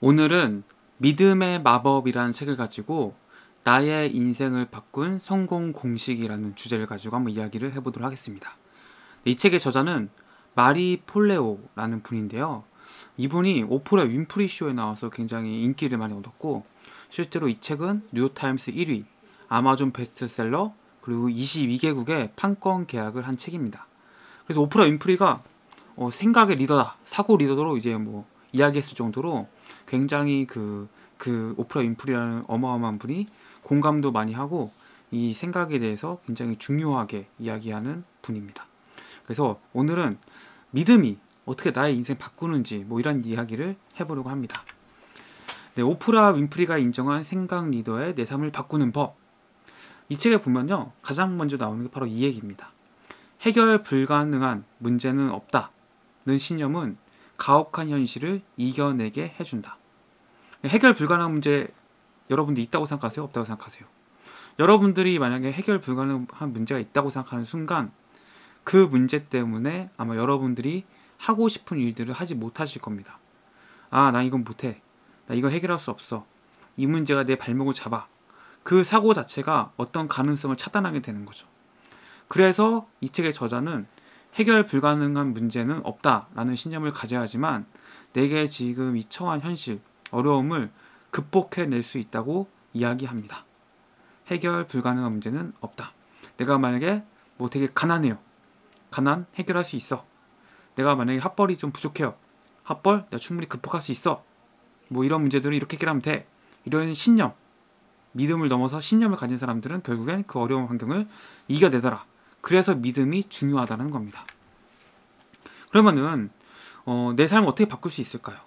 오늘은 믿음의 마법이라는 책을 가지고 나의 인생을 바꾼 성공 공식이라는 주제를 가지고 한번 이야기를 해보도록 하겠습니다. 이 책의 저자는 마리 폴레오라는 분인데요. 이분이 오프라 윈프리 쇼에 나와서 굉장히 인기를 많이 얻었고 실제로 이 책은 뉴욕타임스 1위, 아마존 베스트셀러 그리고 22개국의 판권 계약을 한 책입니다. 그래서 오프라 윈프리가 어, 생각의 리더다, 사고 리더로 이제 뭐 이야기했을 정도로 굉장히 그, 그 오프라 윈프리라는 어마어마한 분이 공감도 많이 하고 이 생각에 대해서 굉장히 중요하게 이야기하는 분입니다. 그래서 오늘은 믿음이 어떻게 나의 인생 바꾸는지 뭐 이런 이야기를 해보려고 합니다. 네, 오프라 윈프리가 인정한 생각 리더의 내 삶을 바꾸는 법. 이 책에 보면요. 가장 먼저 나오는 게 바로 이 얘기입니다. 해결 불가능한 문제는 없다 는 신념은 가혹한 현실을 이겨내게 해준다. 해결 불가능한 문제 여러분들 있다고 생각하세요? 없다고 생각하세요? 여러분들이 만약에 해결 불가능한 문제가 있다고 생각하는 순간 그 문제 때문에 아마 여러분들이 하고 싶은 일들을 하지 못하실 겁니다. 아, 나 이건 못해. 나 이거 해결할 수 없어. 이 문제가 내 발목을 잡아. 그 사고 자체가 어떤 가능성을 차단하게 되는 거죠. 그래서 이 책의 저자는 해결 불가능한 문제는 없다라는 신념을 가져야 하지만 내게 지금 이 처한 현실, 어려움을 극복해낼 수 있다고 이야기합니다. 해결 불가능한 문제는 없다. 내가 만약에 뭐 되게 가난해요. 가난 해결할 수 있어. 내가 만약에 합벌이 좀 부족해요. 합벌 내가 충분히 극복할 수 있어. 뭐 이런 문제들을 이렇게 해결하면 돼. 이런 신념, 믿음을 넘어서 신념을 가진 사람들은 결국엔 그 어려운 환경을 이겨내더라. 그래서 믿음이 중요하다는 겁니다. 그러면은 어, 내 삶을 어떻게 바꿀 수 있을까요?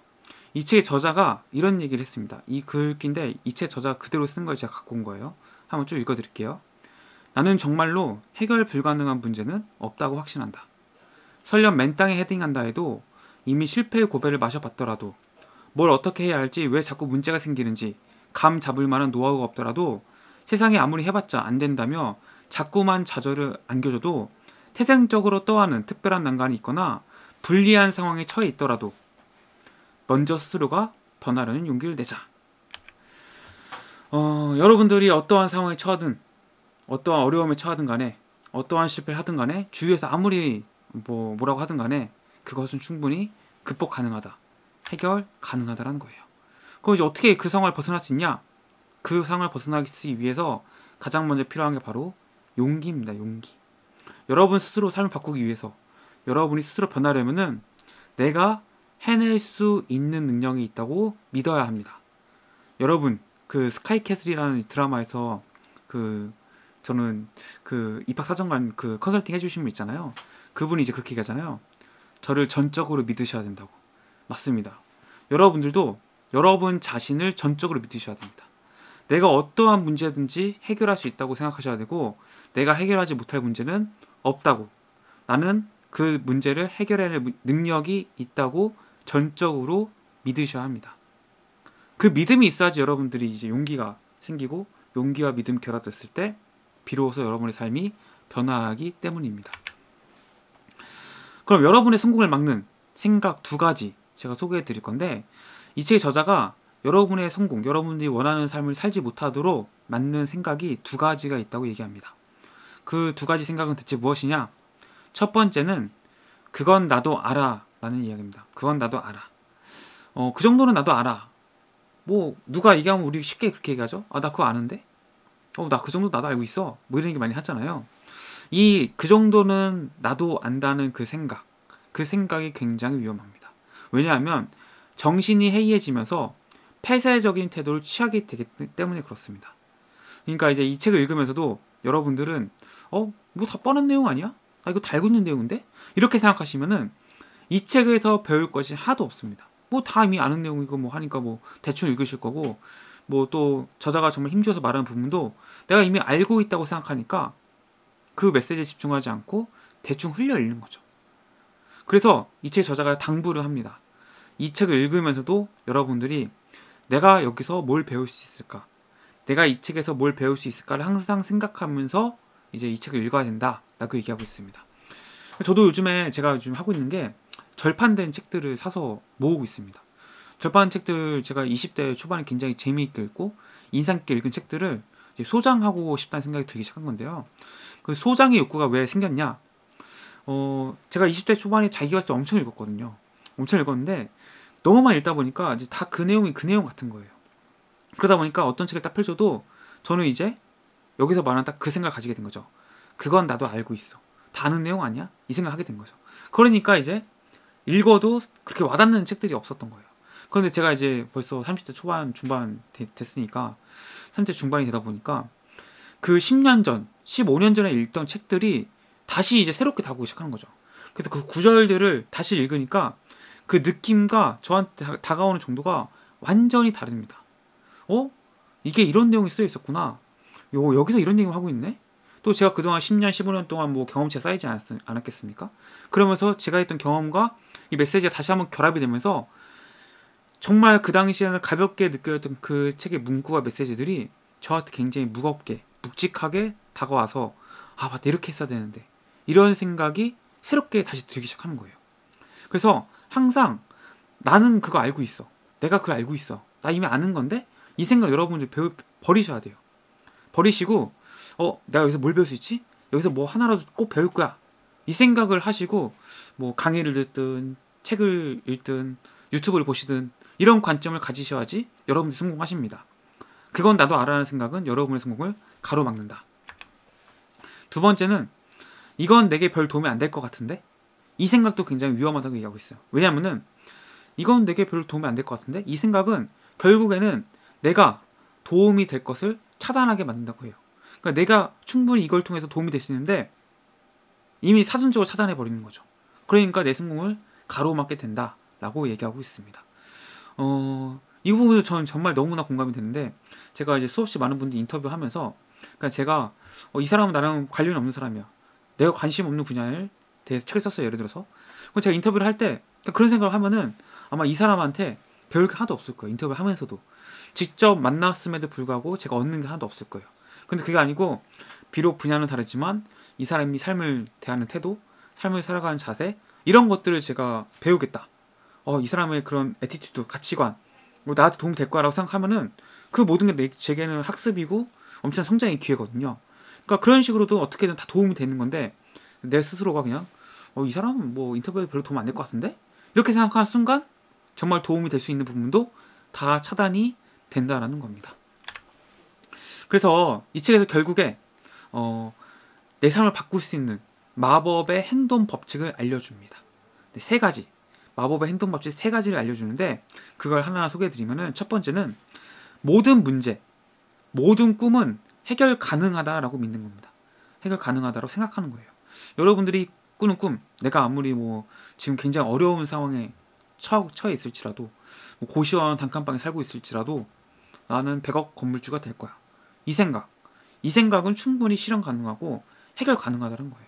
이 책의 저자가 이런 얘기를 했습니다. 이 글귀인데 이 책 저자가 그대로 쓴 걸 제가 갖고 온 거예요. 한번 쭉 읽어드릴게요. 나는 정말로 해결 불가능한 문제는 없다고 확신한다. 설령 맨 땅에 헤딩한다 해도 이미 실패의 고배를 마셔봤더라도 뭘 어떻게 해야 할지 왜 자꾸 문제가 생기는지 감 잡을 만한 노하우가 없더라도 세상에 아무리 해봤자 안 된다며 자꾸만 좌절을 안겨줘도 태생적으로 떠하는 특별한 난관이 있거나 불리한 상황에 처해 있더라도 먼저 스스로가 변하려는 용기를 내자. 어, 여러분들이 어떠한 상황에 처하든 어떠한 어려움에 처하든 간에 어떠한 실패를 하든 간에 주위에서 아무리 뭐 뭐라고 하든 간에 그것은 충분히 극복 가능하다. 해결 가능하다라는 거예요. 그럼 이제 어떻게 그 상황을 벗어날 수 있냐? 그 상황을 벗어나기 위해서 가장 먼저 필요한 게 바로 용기입니다. 용기. 여러분 스스로 삶을 바꾸기 위해서 여러분이 스스로 변하려면은 내가 해낼 수 있는 능력이 있다고 믿어야 합니다. 여러분 그 스카이캐슬이라는 드라마에서 그 저는 그 입학 사정관 그 컨설팅 해주신 분 있잖아요. 그분이 이제 그렇게 얘기하잖아요. 저를 전적으로 믿으셔야 된다고. 맞습니다. 여러분들도 여러분 자신을 전적으로 믿으셔야 됩니다. 내가 어떠한 문제든지 해결할 수 있다고 생각하셔야 되고 내가 해결하지 못할 문제는 없다고. 나는 그 문제를 해결해낼 능력이 있다고 전적으로 믿으셔야 합니다. 그 믿음이 있어야지 여러분들이 이제 용기가 생기고 용기와 믿음 결합됐을 때 비로소 여러분의 삶이 변화하기 때문입니다. 그럼 여러분의 성공을 막는 생각 두 가지 제가 소개해 드릴 건데 이 책의 저자가 여러분의 성공, 여러분들이 원하는 삶을 살지 못하도록 맞는 생각이 두 가지가 있다고 얘기합니다. 그 두 가지 생각은 대체 무엇이냐? 첫 번째는 그건 나도 알아 라는 이야기입니다. 그건 나도 알아. 어, 그 정도는 나도 알아. 뭐 누가 얘기하면 우리 쉽게 그렇게 얘기하죠. 아, 나 그거 아는데? 어, 나 그 정도 나도 알고 있어. 뭐 이런 얘기 많이 하잖아요. 이 그 정도는 나도 안다는 그 생각. 그 생각이 굉장히 위험합니다. 왜냐하면 정신이 해이해지면서 폐쇄적인 태도를 취하게 되기 때문에 그렇습니다. 그러니까 이제 이 책을 읽으면서도 여러분들은 어, 뭐 다 뻔한 내용 아니야? 아, 이거 달고 있는 내용인데? 이렇게 생각하시면은 이 책에서 배울 것이 하나도 없습니다. 뭐 다 이미 아는 내용이고 뭐 하니까 뭐 대충 읽으실 거고 뭐 또 저자가 정말 힘줘서 말하는 부분도 내가 이미 알고 있다고 생각하니까 그 메시지에 집중하지 않고 대충 흘려 읽는 거죠. 그래서 이 책 저자가 당부를 합니다. 이 책을 읽으면서도 여러분들이 내가 여기서 뭘 배울 수 있을까? 내가 이 책에서 뭘 배울 수 있을까를 항상 생각하면서 이제 이 책을 읽어야 된다 라고 얘기하고 있습니다. 저도 요즘에 제가 요즘 하고 있는 게 절판된 책들을 사서 모으고 있습니다. 절반 책들 제가 20대 초반에 굉장히 재미있게 읽고 인상 깊게 읽은 책들을 소장하고 싶다는 생각이 들기 시작한 건데요. 그 소장의 욕구가 왜 생겼냐? 어, 제가 20대 초반에 자기가서 엄청 읽었거든요. 엄청 읽었는데 너무 많이 읽다 보니까 이제 다 그 내용이 그 내용 같은 거예요. 그러다 보니까 어떤 책을 딱 펼쳐도 저는 이제 여기서 말하는 딱 그 생각을 가지게 된 거죠. 그건 나도 알고 있어. 다 아는 내용 아니야? 이 생각을 하게 된 거죠. 그러니까 이제 읽어도 그렇게 와닿는 책들이 없었던 거예요. 그런데 제가 이제 벌써 30대 초반, 중반 됐으니까 30대 중반이 되다 보니까 그 10년 전, 15년 전에 읽던 책들이 다시 이제 새롭게 다가오기 시작하는 거죠. 그래서 그 구절들을 다시 읽으니까 그 느낌과 저한테 다가오는 정도가 완전히 다릅니다. 어? 이게 이런 내용이 쓰여 있었구나. 요, 여기서 이런 얘기 하고 있네? 또 제가 그동안 10년, 15년 동안 뭐 경험치가 쌓이지 않았, 않았겠습니까? 그러면서 제가 했던 경험과 이 메시지가 다시 한번 결합이 되면서 정말 그 당시에는 가볍게 느껴졌던 그 책의 문구와 메시지들이 저한테 굉장히 무겁게, 묵직하게 다가와서 아, 맞다. 이렇게 했어야 되는데. 이런 생각이 새롭게 다시 들기 시작하는 거예요. 그래서 항상 나는 그거 알고 있어. 내가 그걸 알고 있어. 나 이미 아는 건데 이 생각 여러분들 배우, 버리셔야 돼요. 버리시고 어 내가 여기서 뭘 배울 수 있지? 여기서 뭐 하나라도 꼭 배울 거야. 이 생각을 하시고 뭐 강의를 듣든 책을 읽든 유튜브를 보시든 이런 관점을 가지셔야지 여러분들 성공하십니다. 그건 나도 알아라는 생각은 여러분의 성공을 가로막는다. 두 번째는 이건 내게 별 도움이 안 될 것 같은데 이 생각도 굉장히 위험하다고 얘기하고 있어요. 왜냐하면은 이건 내게 별 도움이 안 될 것 같은데 이 생각은 결국에는 내가 도움이 될 것을 차단하게 만든다고 해요. 그러니까 내가 충분히 이걸 통해서 도움이 될 수 있는데 이미 사전적으로 차단해 버리는 거죠. 그러니까 내 성공을 가로막게 된다라고 얘기하고 있습니다. 어, 이 부분도 저는 정말 너무나 공감이 되는데 제가 이제 수없이 많은 분들 인터뷰하면서 그러니까 제가 어, 이 사람은 나랑 관련이 없는 사람이야. 내가 관심 없는 분야에 대해서 책을 썼어요. 예를 들어서. 그럼 제가 인터뷰를 할 때 그러니까 그런 생각을 하면은 아마 이 사람한테 배울 게 하나도 없을 거예요. 인터뷰 하면서도. 직접 만났음에도 불구하고 제가 얻는 게 하나도 없을 거예요. 근데 그게 아니고 비록 분야는 다르지만 이 사람이 삶을 대하는 태도, 삶을 살아가는 자세 이런 것들을 제가 배우겠다. 어, 이 사람의 그런 attitude, 가치관 뭐 나한테 도움이 될 거라고 생각하면은 그 모든 게 내, 제게는 학습이고 엄청난 성장의 기회거든요. 그러니까 그런 식으로도 어떻게든 다 도움이 되는 건데 내 스스로가 그냥 어, 이 사람은 뭐 인터뷰에 별로 도움 안 될 것 같은데 이렇게 생각하는 순간 정말 도움이 될 수 있는 부분도 다 차단이 된다라는 겁니다. 그래서 이 책에서 결국에 어, 내 삶을 바꿀 수 있는 마법의 행동 법칙을 알려줍니다. 네, 세 가지 마법의 행동 법칙 세 가지를 알려주는데 그걸 하나 소개해드리면은 첫 번째는 모든 문제, 모든 꿈은 해결 가능하다라고 믿는 겁니다. 해결 가능하다고 생각하는 거예요. 여러분들이 꾸는 꿈, 내가 아무리 뭐 지금 굉장히 어려운 상황에 처, 처해 있을지라도 뭐 고시원 단칸방에 살고 있을지라도 나는 100억 건물주가 될 거야. 이 생각. 이 생각은 충분히 실현 가능하고 해결 가능하다는 거예요.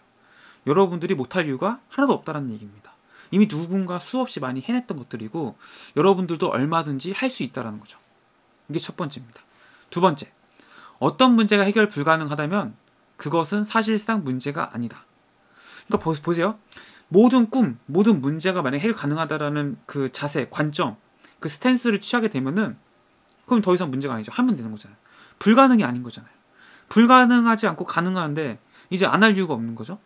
여러분들이 못할 이유가 하나도 없다는 얘기입니다. 이미 누군가 수없이 많이 해냈던 것들이고 여러분들도 얼마든지 할 수 있다는 거죠. 이게 첫 번째입니다. 두 번째. 어떤 문제가 해결 불가능하다면 그것은 사실상 문제가 아니다. 그러니까 보세요. 모든 꿈, 모든 문제가 만약 해결 가능하다라는 그 자세, 관점, 그 스탠스를 취하게 되면은 그럼 더 이상 문제가 아니죠. 하면 되는 거잖아요. 불가능이 아닌 거잖아요. 불가능하지 않고 가능한데 이제 안 할 이유가 없는 거죠.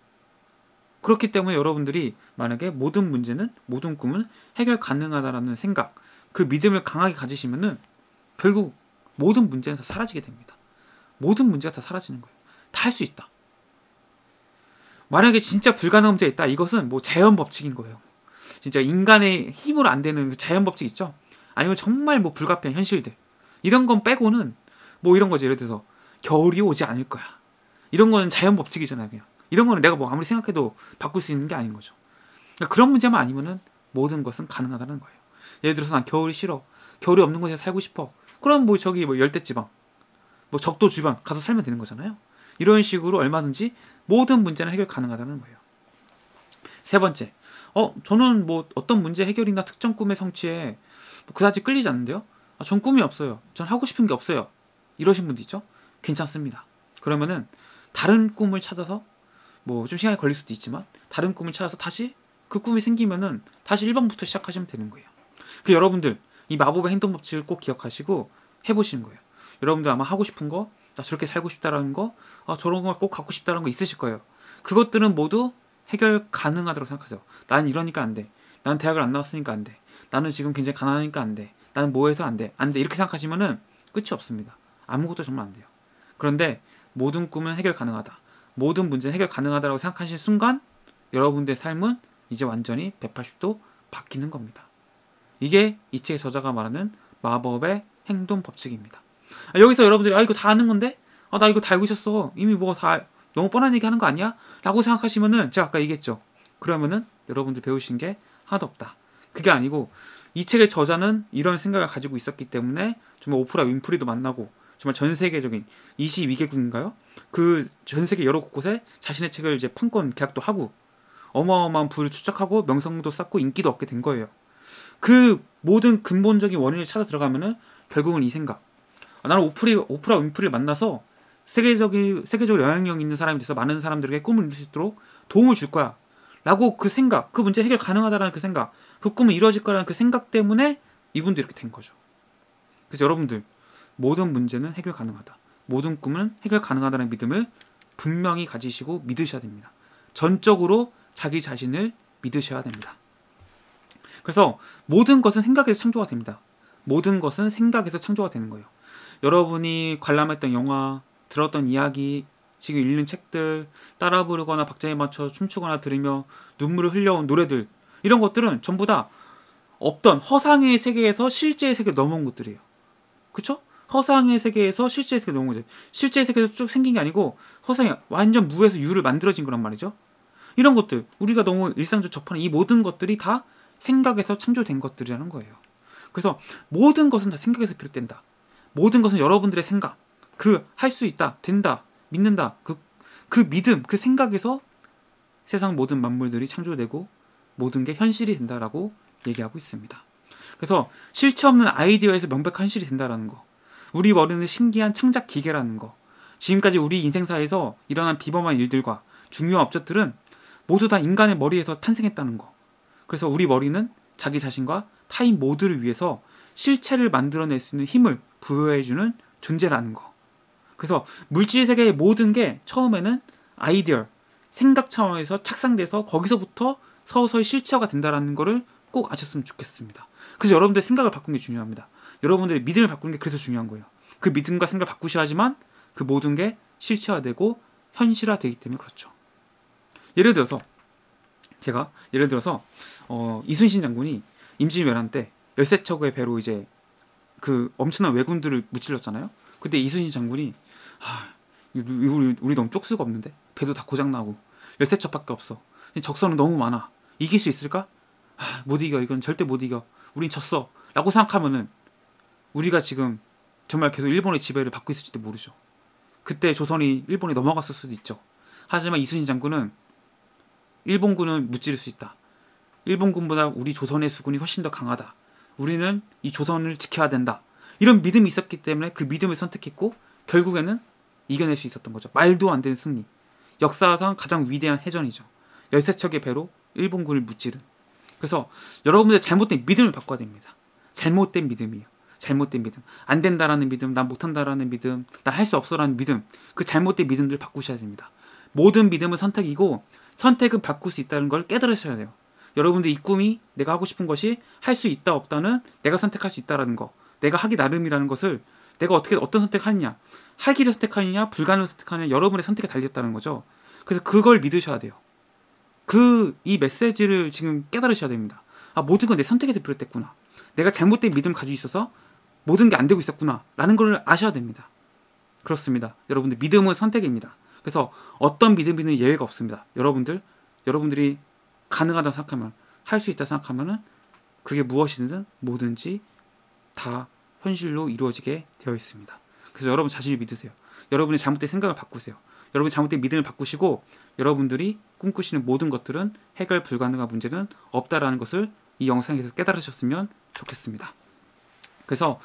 그렇기 때문에 여러분들이 만약에 모든 문제는 모든 꿈은 해결 가능하다라는 생각, 그 믿음을 강하게 가지시면은 결국 모든 문제는 다 사라지게 됩니다. 모든 문제가 다 사라지는 거예요. 다 할 수 있다. 만약에 진짜 불가능한 문제가 있다. 이것은 뭐 자연 법칙인 거예요. 진짜 인간의 힘으로 안 되는 그 자연 법칙 있죠? 아니면 정말 뭐 불가피한 현실들. 이런 건 빼고는 뭐 이런 거지. 예를 들어서 겨울이 오지 않을 거야. 이런 거는 자연 법칙이잖아요. 그냥. 이런 거는 내가 뭐 아무리 생각해도 바꿀 수 있는 게 아닌 거죠. 그러니까 그런 문제만 아니면은 모든 것은 가능하다는 거예요. 예를 들어서 난 겨울이 싫어. 겨울이 없는 곳에 살고 싶어. 그럼 뭐 저기 뭐 열대 지방, 뭐 적도 주변 가서 살면 되는 거잖아요. 이런 식으로 얼마든지 모든 문제는 해결 가능하다는 거예요. 세 번째, 어, 저는 뭐 어떤 문제 해결이나 특정 꿈의 성취에 뭐 그다지 끌리지 않는데요? 아, 전 꿈이 없어요. 전 하고 싶은 게 없어요. 이러신 분도 있죠? 괜찮습니다. 그러면은 다른 꿈을 찾아서 뭐 좀 시간이 걸릴 수도 있지만 다른 꿈을 찾아서 다시 그 꿈이 생기면은 다시 1번부터 시작하시면 되는 거예요. 그 여러분들 이 마법의 행동 법칙을 꼭 기억하시고 해보시는 거예요. 여러분들 아마 하고 싶은 거, 나 저렇게 살고 싶다라는 거, 아, 저런 걸 꼭 갖고 싶다라는 거 있으실 거예요. 그것들은 모두 해결 가능하다고 생각하세요. 난 이러니까 안 돼. 난 대학을 안 나왔으니까 안 돼. 나는 지금 굉장히 가난하니까 안 돼. 나는 뭐 해서 안 돼. 안 돼. 이렇게 생각하시면은 끝이 없습니다. 아무것도 정말 안 돼요. 그런데 모든 꿈은 해결 가능하다. 모든 문제는 해결 가능하다고 생각하신 순간 여러분들의 삶은 이제 완전히 180도 바뀌는 겁니다. 이게 이 책의 저자가 말하는 마법의 행동 법칙입니다. 아, 여기서 여러분들이 아 이거 다 아는 건데? 아 나 이거 다 알고 있었어. 이미 뭐 다 너무 뻔한 얘기 하는 거 아니야? 라고 생각하시면은 제가 아까 얘기했죠. 그러면은 여러분들 배우신 게 하나도 없다. 그게 아니고 이 책의 저자는 이런 생각을 가지고 있었기 때문에 정말 오프라 윈프리도 만나고 정말 전 세계적인 22개국인가요? 그 전 세계 여러 곳곳에 자신의 책을 이제 판권 계약도 하고 어마어마한 부를 추적하고 명성도 쌓고 인기도 얻게 된 거예요. 그 모든 근본적인 원인을 찾아 들어가면은 결국은 이 생각. 아, 나는 오프리, 오프라 윈프리를 만나서 세계적인 세계적으로 영향력 있는 사람이 돼서 많은 사람들에게 꿈을 이룰 수 있도록 도움을 줄 거야. 라고 그 생각, 그 문제 해결 가능하다라는 그 생각, 그 꿈은 이루어질 거라는 그 생각 때문에 이분도 이렇게 된 거죠. 그래서 여러분들 모든 문제는 해결 가능하다. 모든 꿈은 해결 가능하다는 믿음을 분명히 가지시고 믿으셔야 됩니다. 전적으로 자기 자신을 믿으셔야 됩니다. 그래서 모든 것은 생각에서 창조가 됩니다. 모든 것은 생각에서 창조가 되는 거예요. 여러분이 관람했던 영화, 들었던 이야기, 지금 읽는 책들, 따라 부르거나 박자에 맞춰 춤추거나 들으며 눈물을 흘려온 노래들, 이런 것들은 전부 다 없던 허상의 세계에서 실제의 세계로 넘어온 것들이에요. 그쵸? 허상의 세계에서 실제의 세계로 넘어온 거죠. 실제의 세계에서 쭉 생긴 게 아니고 허상이 완전 무에서 유를 만들어진 거란 말이죠. 이런 것들, 우리가 너무 일상적으로 접하는 이 모든 것들이 다 생각에서 창조된 것들이라는 거예요. 그래서 모든 것은 다 생각에서 비롯된다. 모든 것은 여러분들의 생각, 그 할 수 있다, 된다, 믿는다, 그, 그 믿음, 그 생각에서 세상 모든 만물들이 창조되고 모든 게 현실이 된다라고 얘기하고 있습니다. 그래서 실체 없는 아이디어에서 명백한 현실이 된다라는 거. 우리 머리는 신기한 창작 기계라는 거. 지금까지 우리 인생사에서 일어난 비범한 일들과 중요한 업적들은 모두 다 인간의 머리에서 탄생했다는 거. 그래서 우리 머리는 자기 자신과 타인 모두를 위해서 실체를 만들어낼 수 있는 힘을 부여해주는 존재라는 거. 그래서 물질 세계의 모든 게 처음에는 아이디어, 생각 차원에서 착상돼서 거기서부터 서서히 실체화가 된다라는 거를 꼭 아셨으면 좋겠습니다. 그래서 여러분들 생각을 바꾸는 게 중요합니다. 여러분들의 믿음을 바꾸는 게 그래서 중요한 거예요. 그 믿음과 생각을 바꾸셔야 하지만 그 모든 게 실체화되고 현실화되기 때문에 그렇죠. 예를 들어서 제가 예를 들어서 어, 이순신 장군이 임진왜란 때 열세척의 배로 이제 그 엄청난 왜군들을 무찔렀잖아요. 그때 이순신 장군이 아, 우리, 우리 너무 쪽수가 없는데 배도 다 고장 나고 열세척밖에 없어. 적선은 너무 많아. 이길 수 있을까? 아, 못 이겨. 이건 절대 못 이겨. 우린 졌어. 라고 생각하면은 우리가 지금 정말 계속 일본의 지배를 받고 있을지도 모르죠. 그때 조선이 일본에 넘어갔을 수도 있죠. 하지만 이순신 장군은 일본군은 무찌를 수 있다. 일본군보다 우리 조선의 수군이 훨씬 더 강하다. 우리는 이 조선을 지켜야 된다. 이런 믿음이 있었기 때문에 그 믿음을 선택했고 결국에는 이겨낼 수 있었던 거죠. 말도 안 되는 승리. 역사상 가장 위대한 해전이죠. 열세척의 배로 일본군을 무찌른. 그래서 여러분들 잘못된 믿음을 바꿔야 됩니다. 잘못된 믿음이에요. 잘못된 믿음. 안 된다라는 믿음, 난 못한다라는 믿음, 난 할 수 없어라는 믿음. 그 잘못된 믿음들을 바꾸셔야 됩니다. 모든 믿음은 선택이고 선택은 바꿀 수 있다는 걸 깨달으셔야 돼요. 여러분들 이 꿈이 내가 하고 싶은 것이 할 수 있다 없다는 내가 선택할 수 있다라는 거. 내가 하기 나름이라는 것을 내가 어떻게 어떤 선택을 하느냐. 하기를 선택하느냐, 불가능을 선택하느냐 여러분의 선택에 달렸다는 거죠. 그래서 그걸 믿으셔야 돼요. 그 이 메시지를 지금 깨달으셔야 됩니다. 아, 모든 건 내 선택에서 비롯됐구나. 내가 잘못된 믿음을 가지고 있어서 모든 게 안 되고 있었구나. 라는 걸 아셔야 됩니다. 그렇습니다. 여러분들 믿음은 선택입니다. 그래서 어떤 믿음이는 예외가 없습니다. 여러분들, 여러분들이 가능하다고 생각하면, 할 수 있다 생각하면은 그게 무엇이든 뭐든지 다 현실로 이루어지게 되어 있습니다. 그래서 여러분 자신을 믿으세요. 여러분의 잘못된 생각을 바꾸세요. 여러분 잘못된 믿음을 바꾸시고 여러분들이 꿈꾸시는 모든 것들은 해결 불가능한 문제는 없다라는 것을 이 영상에서 깨달으셨으면 좋겠습니다. 그래서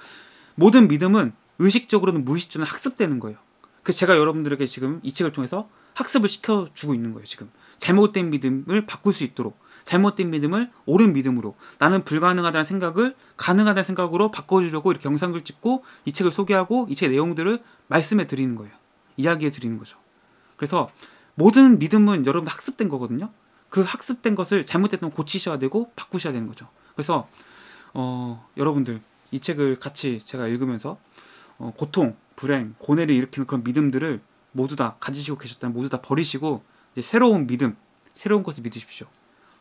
모든 믿음은 의식적으로는 무의식적으로 학습되는 거예요. 그래서 제가 여러분들에게 지금 이 책을 통해서 학습을 시켜주고 있는 거예요. 지금 잘못된 믿음을 바꿀 수 있도록 잘못된 믿음을 옳은 믿음으로 나는 불가능하다는 생각을 가능하다는 생각으로 바꿔주려고 이렇게 영상을 찍고 이 책을 소개하고 이책 내용들을 말씀해 드리는 거예요. 이야기해 드리는 거죠. 그래서 모든 믿음은 여러분 학습된 거거든요. 그 학습된 것을 잘못됐던 고치셔야 되고 바꾸셔야 되는 거죠. 그래서 어, 여러분들 이 책을 같이 제가 읽으면서 어, 고통, 불행, 고뇌를 일으키는 그런 믿음들을 모두 다 가지시고 계셨다면 모두 다 버리시고 이제 새로운 믿음, 새로운 것을 믿으십시오.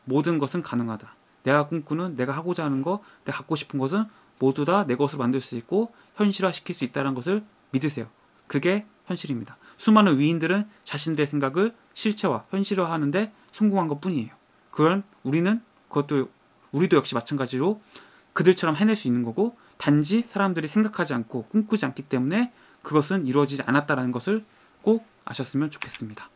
모든 것은 가능하다. 내가 꿈꾸는, 내가 하고자 하는 거, 내가 갖고 싶은 것은 모두 다 내 것으로 만들 수 있고 현실화시킬 수 있다는 것을 믿으세요. 그게 현실입니다. 수많은 위인들은 자신들의 생각을 실체화, 현실화하는데 성공한 것 뿐이에요. 그건 우리는 그것도 우리도 역시 마찬가지로 그들처럼 해낼 수 있는 거고 단지 사람들이 생각하지 않고 꿈꾸지 않기 때문에 그것은 이루어지지 않았다라는 것을 꼭 아셨으면 좋겠습니다.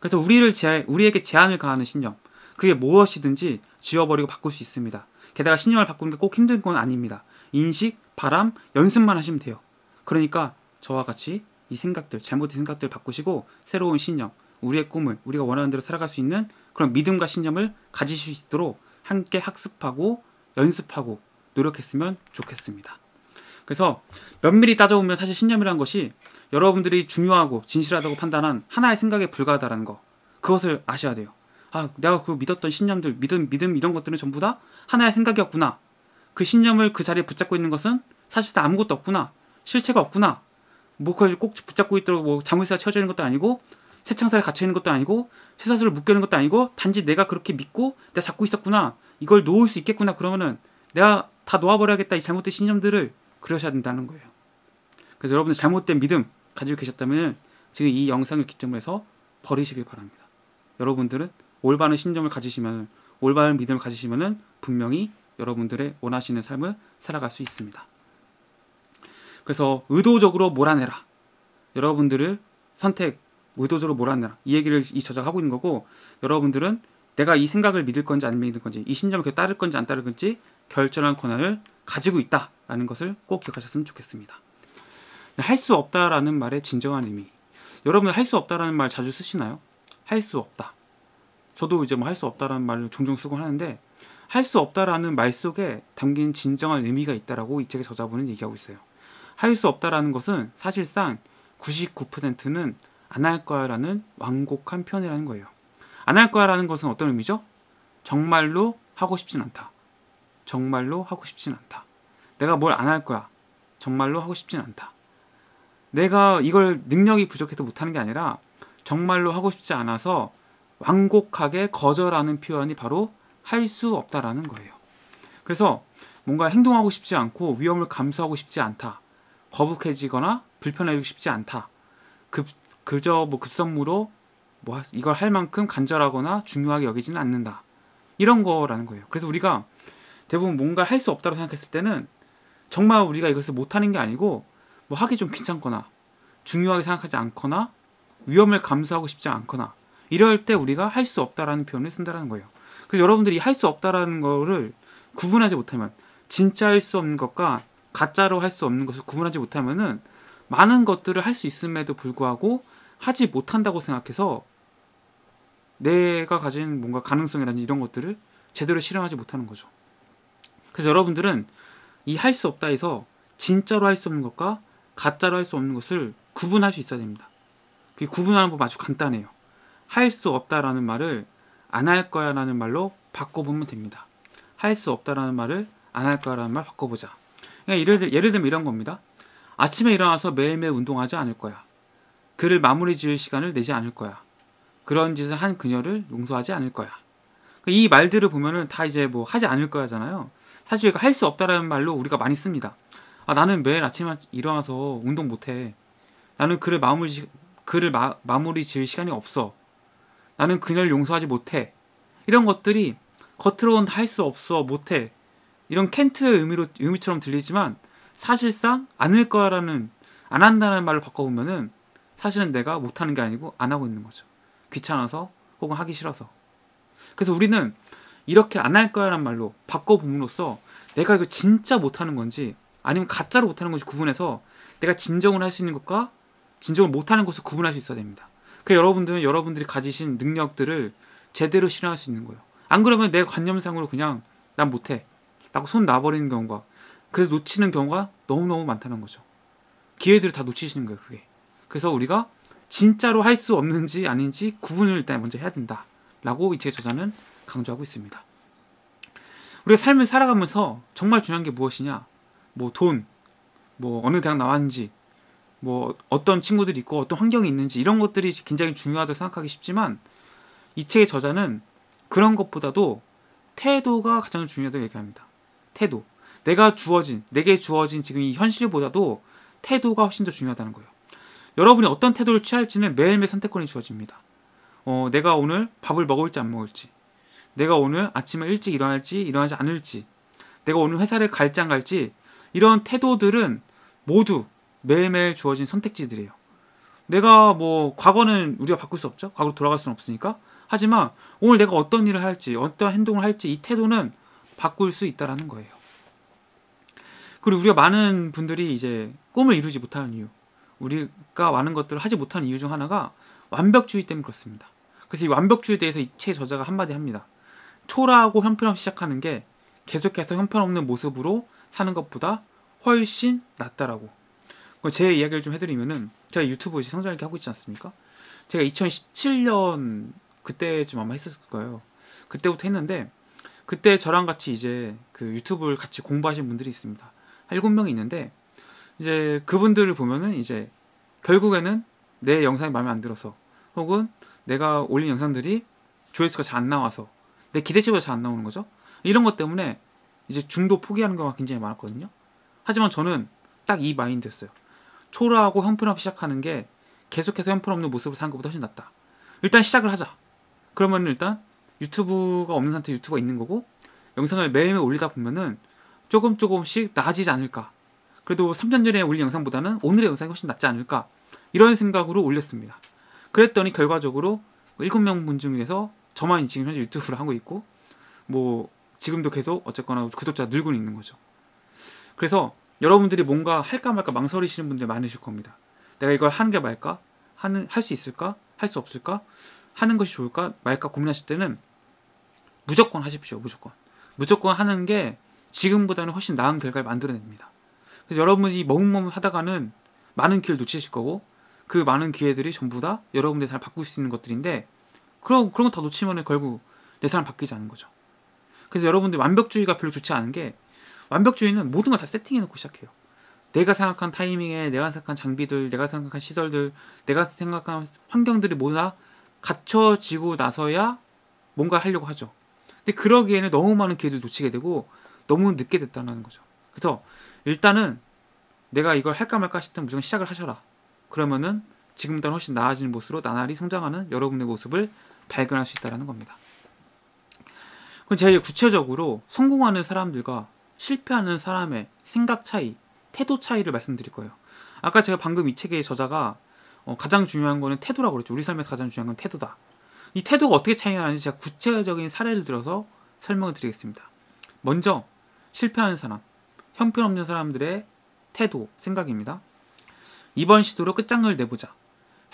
그래서 우리를 제, 우리에게 제한을 가하는 신념 그게 무엇이든지 지워버리고 바꿀 수 있습니다. 게다가 신념을 바꾸는 게 꼭 힘든 건 아닙니다. 인식, 바람, 연습만 하시면 돼요. 그러니까 저와 같이 이 생각들, 잘못된 생각들 바꾸시고 새로운 신념, 우리의 꿈을 우리가 원하는 대로 살아갈 수 있는 그런 믿음과 신념을 가지실 수 있도록 함께 학습하고 연습하고 노력했으면 좋겠습니다. 그래서 면밀히 따져보면 사실 신념이라는 것이 여러분들이 중요하고 진실하다고 판단한 하나의 생각에 불과하다는 거 그것을 아셔야 돼요. 아 내가 그 믿었던 신념들 믿음 믿음 이런 것들은 전부 다 하나의 생각이었구나. 그 신념을 그 자리에 붙잡고 있는 것은 사실상 아무것도 없구나. 실체가 없구나. 뭐 그걸 꼭 붙잡고 있도록 뭐 자물쇠가 채워져 있는 것도 아니고 새창살에 갇혀 있는 것도 아니고 쇠사슬을 묶여 있는 것도 아니고 단지 내가 그렇게 믿고 내가 잡고 있었구나. 이걸 놓을 수 있겠구나. 그러면은 내가 다 놓아버려야겠다. 이 잘못된 신념들을 그러셔야 된다는 거예요. 그래서 여러분들 잘못된 믿음 가지고 계셨다면 지금 이 영상을 기점으로 해서 버리시길 바랍니다. 여러분들은 올바른 신념을 가지시면 올바른 믿음을 가지시면은 분명히 여러분들의 원하시는 삶을 살아갈 수 있습니다. 그래서 의도적으로 몰아내라. 여러분들을 선택 의도적으로 몰아내라. 이 얘기를 이 저자가 하고 있는 거고 여러분들은 내가 이 생각을 믿을 건지 안 믿을 건지 이 신념을 따를 건지 안 따를 건지 결정할 권한을 가지고 있다라는 것을 꼭 기억하셨으면 좋겠습니다. 할 수 없다라는 말의 진정한 의미. 여러분 할 수 없다라는 말 자주 쓰시나요? 할 수 없다. 저도 이제 뭐 할 수 없다라는 말을 종종 쓰곤 하는데 할 수 없다라는 말 속에 담긴 진정한 의미가 있다라고 이 책의 저자분은 얘기하고 있어요. 할 수 없다라는 것은 사실상 99%는 안 할 거야라는 완곡한 표현이라는 거예요. 안 할 거야라는 것은 어떤 의미죠? 정말로 하고 싶진 않다. 정말로 하고 싶진 않다. 내가 뭘 안 할 거야. 정말로 하고 싶진 않다. 내가 이걸 능력이 부족해서 못하는 게 아니라 정말로 하고 싶지 않아서 완곡하게 거절하는 표현이 바로 할 수 없다라는 거예요. 그래서 뭔가 행동하고 싶지 않고 위험을 감수하고 싶지 않다. 거북해지거나 불편해지고 싶지 않다. 급, 그저 뭐 급선무로 뭐 이걸 할 만큼 간절하거나 중요하게 여기지는 않는다. 이런 거라는 거예요. 그래서 우리가 대부분 뭔가 할 수 없다고 생각했을 때는 정말 우리가 이것을 못하는 게 아니고 뭐 하기 좀 귀찮거나 중요하게 생각하지 않거나 위험을 감수하고 싶지 않거나 이럴 때 우리가 할 수 없다라는 표현을 쓴다라는 거예요. 그래서 여러분들이 할 수 없다라는 거를 구분하지 못하면 진짜 할 수 없는 것과 가짜로 할 수 없는 것을 구분하지 못하면은 많은 것들을 할 수 있음에도 불구하고 하지 못한다고 생각해서 내가 가진 뭔가 가능성이라든지 이런 것들을 제대로 실행하지 못하는 거죠. 그래서 여러분들은 이 할 수 없다에서 진짜로 할 수 없는 것과 가짜로 할 수 없는 것을 구분할 수 있어야 됩니다. 그 구분하는 법 아주 간단해요. 할 수 없다라는 말을 안 할 거야라는 말로 바꿔보면 됩니다. 할 수 없다라는 말을 안 할 거야라는 말 바꿔보자. 그러니까 예를, 예를 들면 이런 겁니다. 아침에 일어나서 매일매일 운동하지 않을 거야. 그를 마무리 지을 시간을 내지 않을 거야. 그런 짓을 한 그녀를 용서하지 않을 거야. 그러니까 이 말들을 보면은 다 이제 뭐 하지 않을 거야잖아요. 사실 할 수 없다라는 말로 우리가 많이 씁니다. 아, 나는 매일 아침에 일어나서 운동 못해. 나는 그를 마무리, 그를 마, 마무리 지을 시간이 없어. 나는 그녀를 용서하지 못해. 이런 것들이 겉으로는 할 수 없어, 못해. 이런 켄트의 의미로, 의미처럼 들리지만 사실상 않을 거라는, 안 한다는 말을 바꿔보면은 사실은 내가 못하는 게 아니고 안 하고 있는 거죠. 귀찮아서 혹은 하기 싫어서. 그래서 우리는 이렇게 안 할 거야라는 말로 바꿔봄으로써 내가 이거 진짜 못하는 건지 아니면 가짜로 못하는 건지 구분해서 내가 진정을 할 수 있는 것과 진정을 못하는 것을 구분할 수 있어야 됩니다. 그 여러분들은 여러분들이 가지신 능력들을 제대로 실현할 수 있는 거예요. 안 그러면 내 관념상으로 그냥 난 못해 라고 손 놔버리는 경우가 그래서 놓치는 경우가 너무너무 많다는 거죠. 기회들을 다 놓치시는 거예요, 그게. 그래서 우리가 진짜로 할 수 없는지 아닌지 구분을 일단 먼저 해야 된다. 라고 이 책의 저자는 강조하고 있습니다. 우리가 삶을 살아가면서 정말 중요한 게 무엇이냐? 뭐 돈, 뭐 어느 대학 나왔는지, 뭐 어떤 친구들이 있고 어떤 환경이 있는지 이런 것들이 굉장히 중요하다고 생각하기 쉽지만 이 책의 저자는 그런 것보다도 태도가 가장 중요하다고 얘기합니다. 태도. 내가 주어진, 내게 주어진 지금 이 현실보다도 태도가 훨씬 더 중요하다는 거예요. 여러분이 어떤 태도를 취할지는 매일매일 선택권이 주어집니다. 어, 내가 오늘 밥을 먹을지 안 먹을지, 내가 오늘 아침에 일찍 일어날지 일어나지 않을지, 내가 오늘 회사를 갈지 안 갈지, 이런 태도들은 모두 매일매일 주어진 선택지들이에요. 내가 뭐 과거는 우리가 바꿀 수 없죠. 과거로 돌아갈 수는 없으니까. 하지만 오늘 내가 어떤 일을 할지, 어떤 행동을 할지 이 태도는 바꿀 수 있다라는 거예요. 그리고 우리가 많은 분들이 이제 꿈을 이루지 못하는 이유, 우리가 많은 것들을 하지 못하는 이유 중 하나가 완벽주의 때문에 그렇습니다. 그래서 이 완벽주의에 대해서 이 책 저자가 한마디 합니다. 초라하고 형편없이 시작하는 게 계속해서 형편없는 모습으로 사는 것보다 훨씬 낫다라고. 제 이야기를 좀 해드리면은 제가 유튜브 이제 성장하게 하고 있지 않습니까? 제가 2017년 그때쯤 아마 했었을 거예요. 그때부터 했는데 그때 저랑 같이 이제 그 유튜브를 같이 공부하신 분들이 있습니다. 한 7명이 있는데 이제 그분들을 보면은 이제 결국에는 내 영상이 마음에 안 들어서 혹은 내가 올린 영상들이 조회수가 잘 안 나와서 내 기대치보다 잘 안 나오는 거죠. 이런 것 때문에 이제 중도 포기하는 경우가 굉장히 많았거든요. 하지만 저는 딱 이 마인드였어요. 초라하고 형편없이 시작하는 게 계속해서 형편없는 모습을 사는 것보다 훨씬 낫다. 일단 시작을 하자. 그러면 일단 유튜브가 없는 상태 유튜브가 있는 거고 영상을 매일매일 올리다 보면은 조금 조금씩 나아지지 않을까. 그래도 3년 전에 올린 영상보다는 오늘의 영상이 훨씬 낫지 않을까. 이런 생각으로 올렸습니다. 그랬더니 결과적으로 7명 분 중에서 저만 지금 현재 유튜브를 하고 있고 뭐 지금도 계속 어쨌거나 구독자 늘고 있는 거죠. 그래서 여러분들이 뭔가 할까 말까 망설이시는 분들 많으실 겁니다. 내가 이걸 하는 게 말까? 하는 할 수 있을까? 할 수 없을까? 하는 것이 좋을까 말까 고민하실 때는 무조건 하십시오. 무조건. 무조건 하는 게 지금보다는 훨씬 나은 결과를 만들어냅니다. 그래서 여러분이 머뭇머뭇 하다가는 많은 기회를 놓치실 거고 그 많은 기회들이 전부 다 여러분의 삶을 바꿀 수 있는 것들인데 그런 그런 거 다 놓치면 결국 내 삶을 바뀌지 않는 거죠. 그래서 여러분들 완벽주의가 별로 좋지 않은 게 완벽주의는 모든 걸 다 세팅해 놓고 시작해요. 내가 생각한 타이밍에 내가 생각한 장비들, 내가 생각한 시설들, 내가 생각한 환경들이 모두 다 갖춰지고 나서야 뭔가 하려고 하죠. 근데 그러기에는 너무 많은 기회를 놓치게 되고 너무 늦게 됐다는 거죠. 그래서 일단은 내가 이걸 할까 말까 때 무조건 시작을 하셔라. 그러면은 지금보다 훨씬 나아지는 모습으로 나날이 성장하는 여러분의 모습을 발견할 수 있다는 겁니다. 그럼 제가 구체적으로 성공하는 사람들과 실패하는 사람의 생각 차이, 태도 차이를 말씀드릴 거예요. 아까 제가 방금 이 책의 저자가 어, 가장 중요한 거는 태도라고 그랬죠. 우리 삶에서 가장 중요한 건 태도다. 이 태도가 어떻게 차이가 나는지 제가 구체적인 사례를 들어서 설명을 드리겠습니다. 먼저 실패하는 사람, 형편없는 사람들의 태도, 생각입니다. 이번 시도로 끝장을 내보자.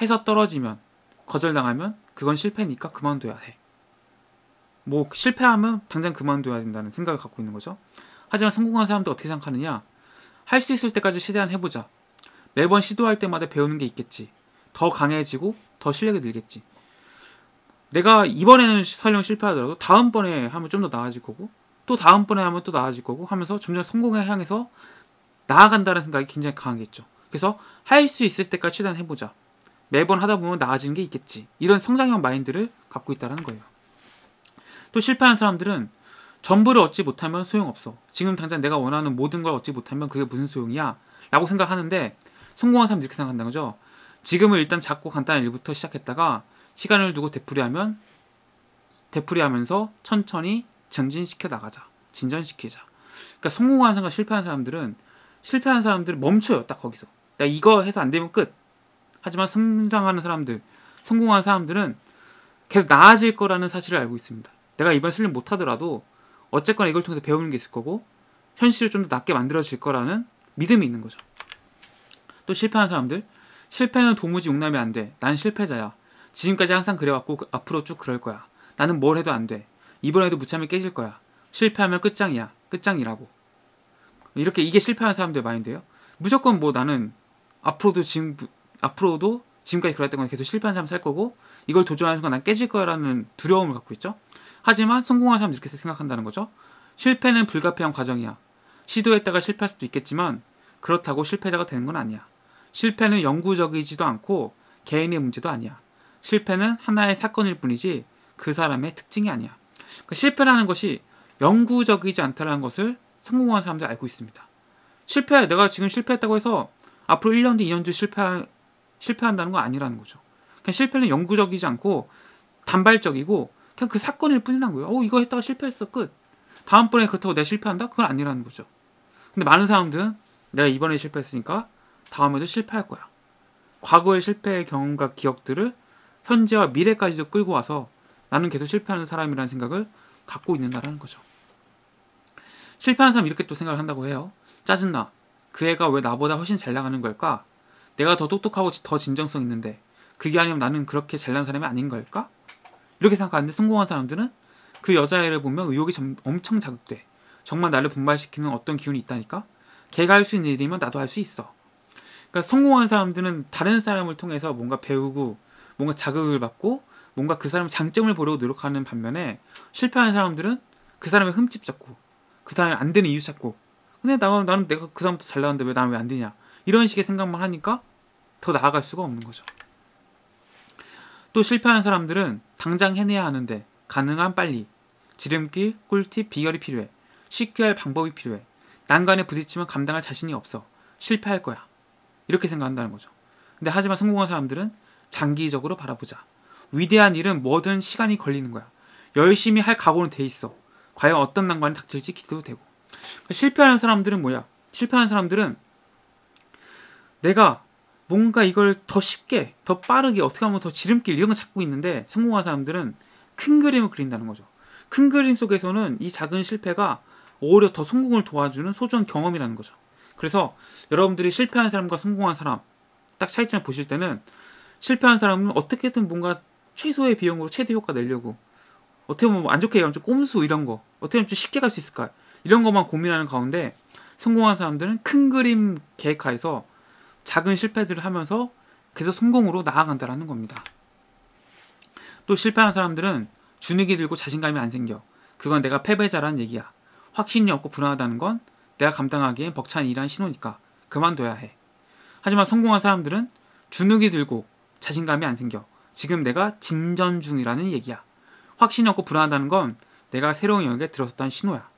해서 떨어지면, 거절당하면 그건 실패니까 그만둬야 해. 뭐 실패하면 당장 그만둬야 된다는 생각을 갖고 있는 거죠. 하지만 성공한 사람도 어떻게 생각하느냐? 할 수 있을 때까지 최대한 해보자. 매번 시도할 때마다 배우는 게 있겠지. 더 강해지고 더 실력이 늘겠지. 내가 이번에는 설령 실패하더라도 다음번에 하면 좀 더 나아질 거고 또 다음번에 하면 또 나아질 거고 하면서 점점 성공에 향해서 나아간다는 생각이 굉장히 강하겠죠. 그래서 할 수 있을 때까지 최대한 해보자. 매번 하다 보면 나아지는 게 있겠지. 이런 성장형 마인드를 갖고 있다는 거예요. 또 실패한 사람들은 전부를 얻지 못하면 소용없어. 지금 당장 내가 원하는 모든 걸 얻지 못하면 그게 무슨 소용이야? 라고 생각하는데 성공한 사람 이렇게 생각한다는 거죠. 지금은 일단 작고 간단한 일부터 시작했다가 시간을 두고 되풀이하면 되풀이하면서 천천히 정진시켜 나가자. 진전시키자. 그러니까 성공한 사람과 실패한 사람들은 실패한 사람들은 멈춰요. 딱 거기서. 나 이거 해서 안 되면 끝. 하지만 성장하는 사람들, 성공한 사람들은 계속 나아질 거라는 사실을 알고 있습니다. 내가 이번 실력 못 하더라도 어쨌거나 이걸 통해서 배우는 게 있을 거고 현실을 좀더 낫게 만들어질 거라는 믿음이 있는 거죠. 또 실패한 사람들 실패는 도무지 용납이 안 돼. 난 실패자야. 지금까지 항상 그래왔고 그 앞으로 쭉 그럴 거야. 나는 뭘 해도 안 돼. 이번에도 무참히 깨질 거야. 실패하면 끝장이야. 끝장이라고. 이렇게 이게 실패하는 사람들 마인드예요. 무조건 뭐 나는 앞으로도 지금 앞으로도 지금까지 그랬던 건 계속 실패하는 사람 살 거고 이걸 도전하는 순간 난 깨질 거야라는 두려움을 갖고 있죠. 하지만 성공한 사람 이렇게 생각한다는 거죠. 실패는 불가피한 과정이야. 시도했다가 실패할 수도 있겠지만 그렇다고 실패자가 되는 건 아니야. 실패는 영구적이지도 않고 개인의 문제도 아니야. 실패는 하나의 사건일 뿐이지 그 사람의 특징이 아니야. 그러니까 실패라는 것이 영구적이지 않다는 것을 성공한 사람들 알고 있습니다. 실패, 내가 지금 실패했다고 해서 앞으로 1년 뒤, 2년 뒤 실패, 실패한다는 건 아니라는 거죠. 그냥 실패는 영구적이지 않고 단발적이고 그냥 그 사건일 뿐이라는 거예요. 어, 이거 했다가 실패했어. 끝. 다음번에 그렇다고 내가 실패한다? 그건 아니라는 거죠. 근데 많은 사람들은 내가 이번에 실패했으니까 다음에도 실패할 거야. 과거의 실패의 경험과 기억들을 현재와 미래까지도 끌고 와서 나는 계속 실패하는 사람이라는 생각을 갖고 있는다라는 거죠. 실패하는 사람 이렇게 또 생각을 한다고 해요. 짜증나. 그 애가 왜 나보다 훨씬 잘 나가는 걸까? 내가 더 똑똑하고 더 진정성 있는데 그게 아니면 나는 그렇게 잘난 사람이 아닌 걸까? 이렇게 생각하는데 성공한 사람들은 그 여자애를 보면 의욕이 점, 엄청 자극돼. 정말 나를 분발시키는 어떤 기운이 있다니까? 걔가 할 수 있는 일이면 나도 할 수 있어. 그러니까 성공한 사람들은 다른 사람을 통해서 뭔가 배우고 뭔가 자극을 받고 뭔가 그 사람의 장점을 보려고 노력하는 반면에 실패하는 사람들은 그 사람의 흠집 잡고 그 사람이 안 되는 이유 찾고 근데 나, 나는 내가 그 사람부터 잘 나왔는데 왜 나는 왜 안 되냐 이런 식의 생각만 하니까 더 나아갈 수가 없는 거죠. 또 실패하는 사람들은 당장 해내야 하는데 가능한 빨리 지름길, 꿀팁, 비결이 필요해. 쉽게 할 방법이 필요해. 난간에 부딪히면 감당할 자신이 없어. 실패할 거야. 이렇게 생각한다는 거죠. 근데 하지만 성공한 사람들은 장기적으로 바라보자. 위대한 일은 뭐든 시간이 걸리는 거야. 열심히 할 각오는 돼 있어. 과연 어떤 난관이 닥칠지 기대도 되고. 그러니까 실패하는 사람들은 뭐야? 실패하는 사람들은 내가 뭔가 이걸 더 쉽게, 더 빠르게, 어떻게 하면 더 지름길 이런 거 찾고 있는데 성공한 사람들은 큰 그림을 그린다는 거죠. 큰 그림 속에서는 이 작은 실패가 오히려 더 성공을 도와주는 소중한 경험이라는 거죠. 그래서 여러분들이 실패한 사람과 성공한 사람 딱 차이점을 보실 때는 실패한 사람은 어떻게든 뭔가 최소의 비용으로 최대 효과 내려고 어떻게 보면 안 좋게 얘기하면 좀 꼼수 이런 거 어떻게 하면 좀 쉽게 갈 수 있을까 이런 것만 고민하는 가운데 성공한 사람들은 큰 그림 계획하에서 작은 실패들을 하면서 계속 성공으로 나아간다라는 겁니다. 또 실패한 사람들은 주눅이 들고 자신감이 안 생겨. 그건 내가 패배자라는 얘기야. 확신이 없고 불안하다는 건 내가 감당하기엔 벅찬 일한 신호니까 그만둬야 해. 하지만 성공한 사람들은 주눅이 들고 자신감이 안 생겨. 지금 내가 진전 중이라는 얘기야. 확신이 없고 불안하다는 건 내가 새로운 영역에 들어섰다는 신호야.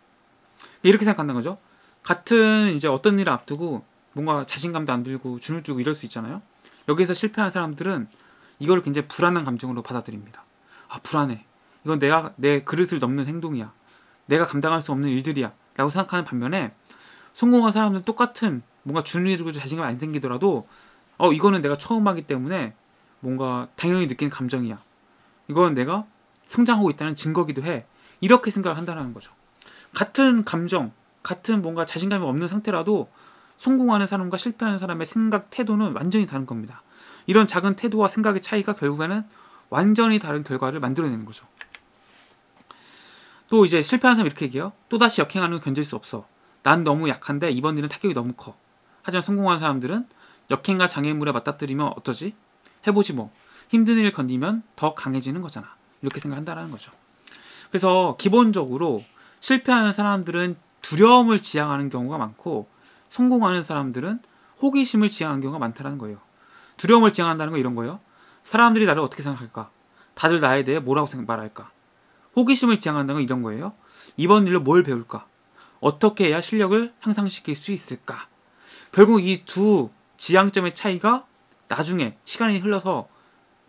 이렇게 생각한다는 거죠. 같은 이제 어떤 일을 앞두고 뭔가 자신감도 안 들고 주눅 들고 이럴 수 있잖아요. 여기서 실패한 사람들은 이걸 굉장히 불안한 감정으로 받아들입니다. 아, 불안해. 이건 내가 내 그릇을 넘는 행동이야. 내가 감당할 수 없는 일들이야. 라고 생각하는 반면에 성공한 사람들은 똑같은 뭔가 주눅이 들고 자신감이 안 생기더라도 어, 이거는 내가 처음 하기 때문에 뭔가 당연히 느끼는 감정이야. 이건 내가 성장하고 있다는 증거기도 해. 이렇게 생각을 한다는 거죠. 같은 감정, 같은 뭔가 자신감이 없는 상태라도 성공하는 사람과 실패하는 사람의 생각, 태도는 완전히 다른 겁니다. 이런 작은 태도와 생각의 차이가 결국에는 완전히 다른 결과를 만들어내는 거죠. 또 이제 실패하는 사람 이렇게 얘기해요. 또다시 역행하는 건 견딜 수 없어. 난 너무 약한데 이번 일은 타격이 너무 커. 하지만 성공한 사람들은 역행과 장애물에 맞닥뜨리면 어떠지? 해보지 뭐. 힘든 일 건디면 더 강해지는 거잖아. 이렇게 생각한다는 거죠. 그래서 기본적으로 실패하는 사람들은 두려움을 지향하는 경우가 많고 성공하는 사람들은 호기심을 지향하는 경우가 많다는 거예요. 두려움을 지향한다는 건 이런 거예요. 사람들이 나를 어떻게 생각할까? 다들 나에 대해 뭐라고 말할까? 호기심을 지향한다는 건 이런 거예요. 이번 일로 뭘 배울까? 어떻게 해야 실력을 향상시킬 수 있을까? 결국 이 두 지향점의 차이가 나중에 시간이 흘러서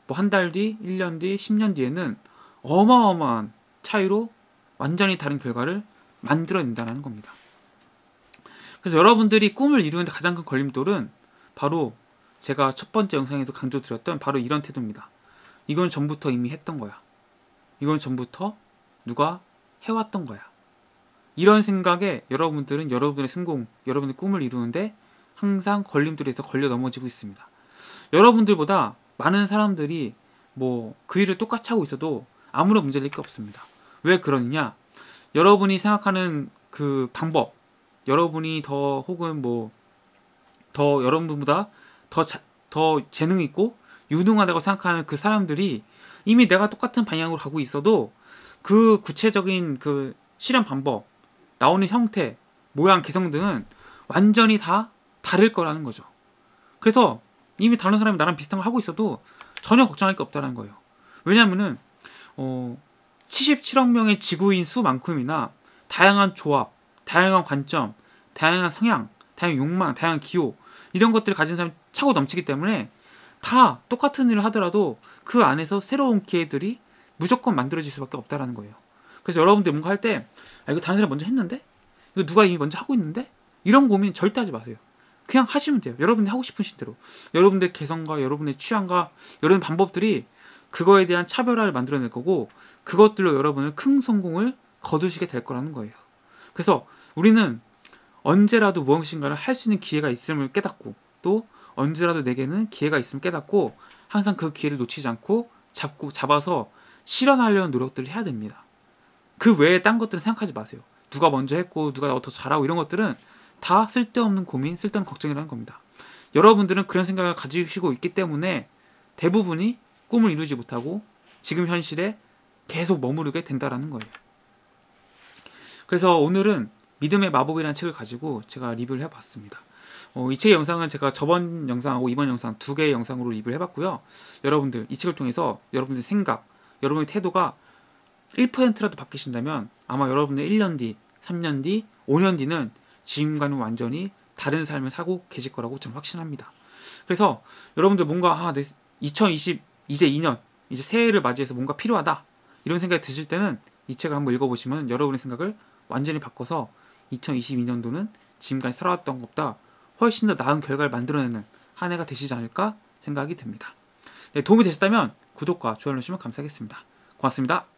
뭐 한 달 뒤, 1년 뒤, 10년 뒤에는 어마어마한 차이로 완전히 다른 결과를 만들어낸다는 겁니다. 그래서 여러분들이 꿈을 이루는데 가장 큰 걸림돌은 바로 제가 첫 번째 영상에서 강조드렸던 바로 이런 태도입니다. 이건 전부터 이미 했던 거야. 이건 전부터 누가 해왔던 거야. 이런 생각에 여러분들은 여러분의 성공, 여러분의 꿈을 이루는데 항상 걸림돌에서 걸려 넘어지고 있습니다. 여러분들보다 많은 사람들이 뭐 그 일을 똑같이 하고 있어도 아무런 문제될 게 없습니다. 왜 그러느냐? 여러분이 생각하는 그 방법, 여러분이 더 혹은 뭐 더 여러분보다 더, 자, 더 재능 있고 유능하다고 생각하는 그 사람들이 이미 내가 똑같은 방향으로 가고 있어도 그 구체적인 그 실현 방법, 나오는 형태, 모양, 개성 등은 완전히 다 다를 거라는 거죠. 그래서 이미 다른 사람이 나랑 비슷한 걸 하고 있어도 전혀 걱정할 게 없다는 거예요. 왜냐하면은 어 77억 명의 지구인 수만큼이나 다양한 조합, 다양한 관점, 다양한 성향, 다양한 욕망, 다양한 기호 이런 것들을 가진 사람이 차고 넘치기 때문에 다 똑같은 일을 하더라도 그 안에서 새로운 기회들이 무조건 만들어질 수밖에 없다라는 거예요. 그래서 여러분들 뭔가 할 때 아, 이거 다른 사람 먼저 했는데 이거 누가 이미 먼저 하고 있는데 이런 고민 절대 하지 마세요. 그냥 하시면 돼요. 여러분이 하고 싶으신 대로. 여러분들 개성과 여러분의 취향과 여러분 방법들이 그거에 대한 차별화를 만들어낼 거고 그것들로 여러분은 큰 성공을 거두시게 될 거라는 거예요. 그래서 우리는 언제라도 무엇인가를 할 수 있는 기회가 있음을 깨닫고 또 언제라도 내게는 기회가 있음을 깨닫고 항상 그 기회를 놓치지 않고 잡고 잡아서 실현하려는 노력들을 해야 됩니다. 그 외에 딴 것들은 생각하지 마세요. 누가 먼저 했고 누가 더 잘하고 이런 것들은 다 쓸데없는 고민, 쓸데없는 걱정이라는 겁니다. 여러분들은 그런 생각을 가지시고 있기 때문에 대부분이 꿈을 이루지 못하고 지금 현실에 계속 머무르게 된다라는 거예요. 그래서 오늘은 믿음의 마법이라는 책을 가지고 제가 리뷰를 해봤습니다. 어, 이 책의 영상은 제가 저번 영상하고 이번 영상 두 개의 영상으로 리뷰를 해봤고요. 여러분들 이 책을 통해서 여러분들 생각, 여러분의 태도가 1%라도 바뀌신다면 아마 여러분의 1년 뒤, 3년 뒤, 5년 뒤는 지금과는 완전히 다른 삶을 사고 계실 거라고 저는 확신합니다. 그래서 여러분들 뭔가 아, 2020 이제 2년 이제 새해를 맞이해서 뭔가 필요하다 이런 생각이 드실 때는 이 책을 한번 읽어보시면 여러분의 생각을 완전히 바꿔서 2022년도는 지금까지 살아왔던 것보다 훨씬 더 나은 결과를 만들어내는 한 해가 되시지 않을까 생각이 듭니다. 네, 도움이 되셨다면 구독과 좋아요 누르시면 감사하겠습니다. 고맙습니다.